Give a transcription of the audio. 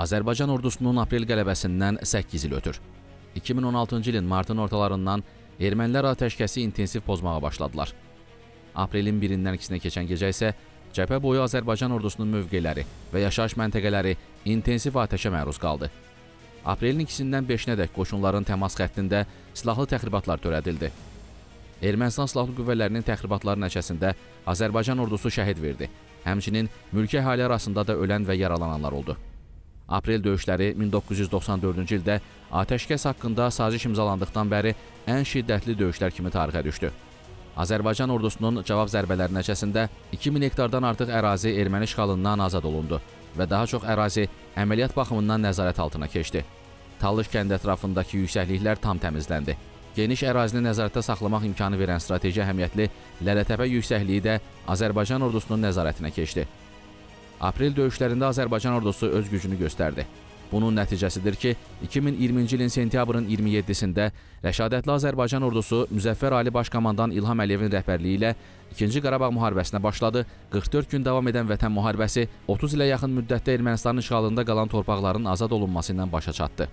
Azərbaycan ordusunun aprel qələbəsindən 8 il ötür. 2016-cı ilin martın ortalarından ermənilər atəşkəsi intensiv pozmağa başladılar. Aprelin 1-dən 2-sinə keçən gecə isə cəbhə boyu Azərbaycan ordusunun mövqeləri və yaşayış məntəqələri intensiv atəşə məruz qaldı. Aprelin 2-dən 5-nədək qoşunların təmas xəttində silahlı təxribatlar törədildi. Ermənistan silahlı qüvvələrinin təxribatları nəticəsində Azərbaycan ordusu şəhid verdi. Həmçinin mülki əhali arasında da ölən və yaralananlar oldu. Aprel döyüşləri 1994-cü ildə atəşkəs haqqında saziş imzalandıqdan bəri ən şiddətli döyüşlər kimi tarixə düşdü. Azərbaycan ordusunun cavab zərbələri nəticəsində 2000 hektardan artıq ərazi erməni işğalından azad olundu və daha çox ərazi əməliyyat baxımından nəzarət altına keçdi. Talış kəndi ətrafındakı yüksəkliklər tam təmizləndi. Geniş ərazini nəzarətdə saxlamaq imkanı verən strateji əhəmiyyətli Lələtəpə yüksəkliyi də Azərbaycan ordusunun nəzarətinə keçdi. Aprel döyüşlərində Azərbaycan ordusu öz gücünü göstərdi. Bunun nəticəsidir ki, 2020-ci ilin sentyabrın 27-sində Rəşadətli Azərbaycan ordusu Müzəffər Ali Baş Komandan İlham Əliyevin rəhbərliyi ilə 2-ci Qarabağ müharibəsinə başladı. 44 gün davam edən Vətən müharibəsi 30 ilə yaxın müddətdə Ermənistanın işğalında qalan torpaqların azad olunması ilə başa çatdı.